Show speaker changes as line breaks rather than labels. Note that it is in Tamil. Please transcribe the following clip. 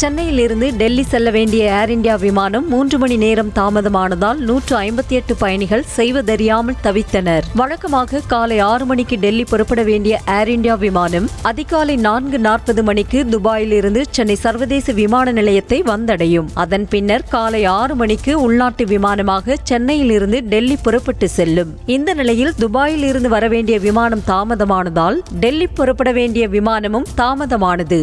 சென்னையிலிருந்து டெல்லி செல்ல வேண்டிய ஏர் இந்தியா விமானம் மூன்று மணி நேரம் தாமதமானதால் நூற்று ஐம்பத்தி எட்டு பயணிகள் செய்வதறியாமல் தவித்தனர். வழக்கமாக காலை ஆறு மணிக்கு டெல்லி புறப்பட வேண்டிய ஏர் இந்தியா விமானம் அதிகாலை நான்கு நாற்பது மணிக்கு துபாயிலிருந்து சென்னை சர்வதேச விமான நிலையத்தை வந்தடையும். அதன் பின்னர் காலை ஆறு மணிக்கு உள்நாட்டு விமானமாக சென்னையிலிருந்து டெல்லி புறப்பட்டு செல்லும். இந்த நிலையில் துபாயில் இருந்து வர வேண்டிய விமானம் தாமதமானதால் டெல்லி புறப்பட வேண்டிய விமானமும் தாமதமானது.